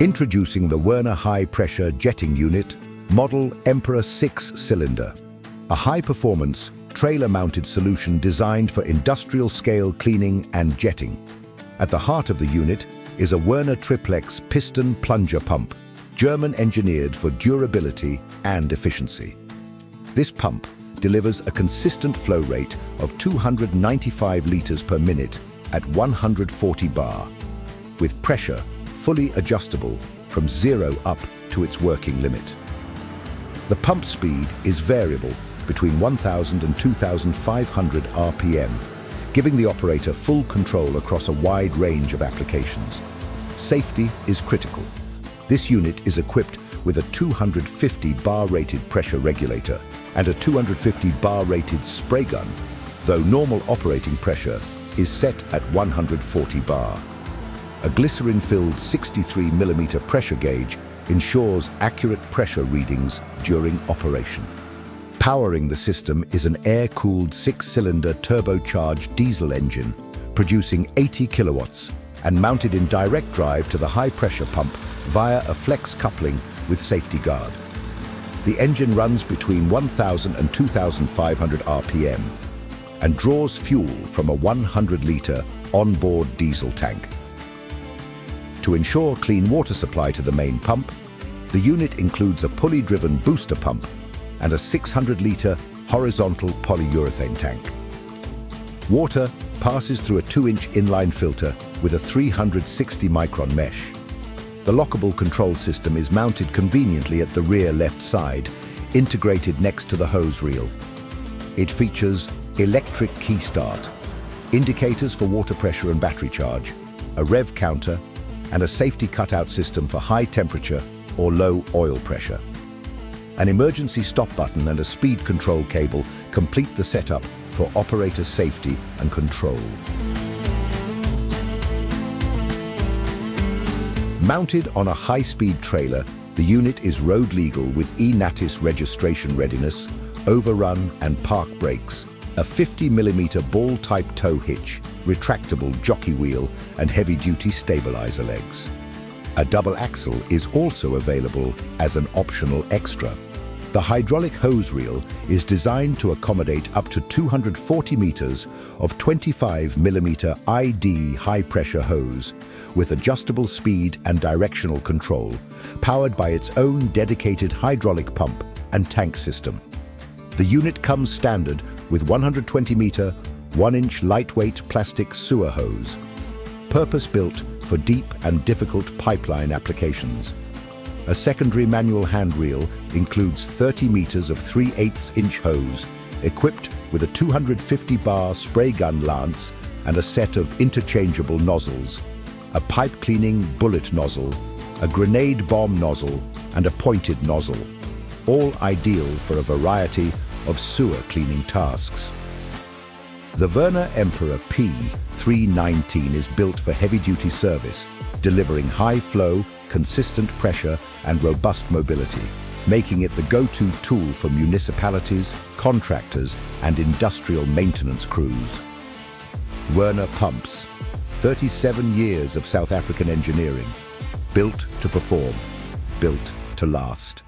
Introducing the Werner High Pressure Jetting Unit, model Emperor 6-cylinder. A high-performance, trailer-mounted solution designed for industrial-scale cleaning and jetting. At the heart of the unit is a Werner Triplex piston plunger pump, German-engineered for durability and efficiency. This pump delivers a consistent flow rate of 295 litres per minute at 140 bar, with pressure fully adjustable from zero up to its working limit. The pump speed is variable between 1,000 and 2,500 RPM, giving the operator full control across a wide range of applications. Safety is critical. This unit is equipped with a 250 bar rated pressure regulator and a 250 bar rated spray gun, though normal operating pressure is set at 140 bar. A glycerin-filled 63mm pressure gauge ensures accurate pressure readings during operation. Powering the system is an air-cooled six-cylinder turbocharged diesel engine producing 80 kilowatts and mounted in direct drive to the high-pressure pump via a flex coupling with safety guard. The engine runs between 1,000 and 2,500 RPM and draws fuel from a 100-litre onboard diesel tank. To ensure clean water supply to the main pump, the unit includes a pulley-driven booster pump and a 600-litre horizontal polyurethane tank. Water passes through a 2-inch inline filter with a 360-micron mesh. The lockable control system is mounted conveniently at the rear left side, integrated next to the hose reel. It features electric key start, indicators for water pressure and battery charge, a rev counter and a safety cutout system for high temperature or low oil pressure. An emergency stop button and a speed control cable complete the setup for operator safety and control. Mounted on a high-speed trailer, the unit is road legal with eNaTIS registration readiness, overrun and park brakes, a 50mm ball-type tow hitch, retractable jockey wheel and heavy-duty stabilizer legs. A double axle is also available as an optional extra. The hydraulic hose reel is designed to accommodate up to 240 meters of 25 millimeter ID high-pressure hose with adjustable speed and directional control, powered by its own dedicated hydraulic pump and tank system. The unit comes standard with 120 meter 1-inch lightweight plastic sewer hose, purpose-built for deep and difficult pipeline applications. A secondary manual hand reel includes 30 meters of 3 8 inch hose, equipped with a 250 bar spray gun lance and a set of interchangeable nozzles, a pipe cleaning bullet nozzle, a grenade bomb nozzle, and a pointed nozzle, all ideal for a variety of sewer cleaning tasks. The Werner Emperor P319 is built for heavy-duty service, delivering high-flow, consistent pressure and robust mobility, making it the go-to tool for municipalities, contractors and industrial maintenance crews. Werner Pumps, 37 years of South African engineering, built to perform, built to last.